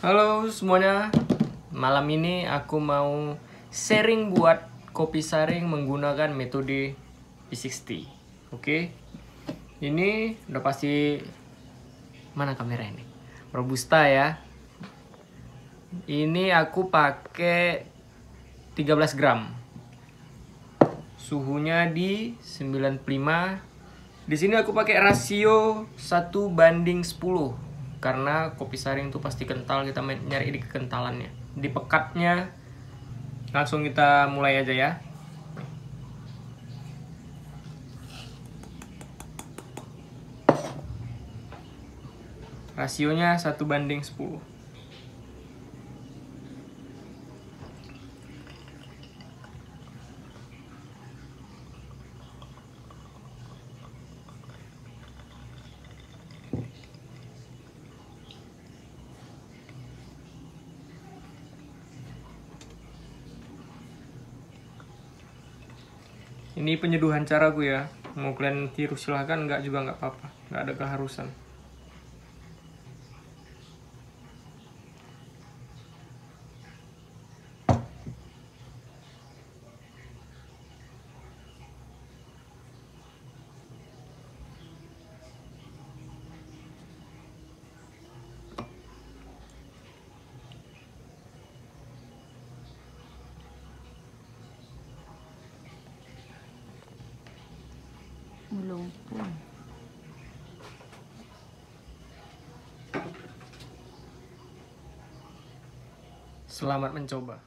Halo semuanya, malam ini aku mau sharing buat kopi saring menggunakan metode P60 Oke, ini udah pasti mana kamera ini? Robusta ya. Ini aku pakai 13 gram. Suhunya di 95. Di sini aku pakai rasio 1 banding 10 karena kopi saring itu pasti kental kita nyari di kekentalannya. Di pekatnya langsung kita mulai aja ya. Rasionya 1 banding 10. Ini penyeduhan cara gue ya. Mau kalian tiru silahkan. Nggak juga nggak apa-apa. Nggak ada keharusan melumpuh Selamat mencoba.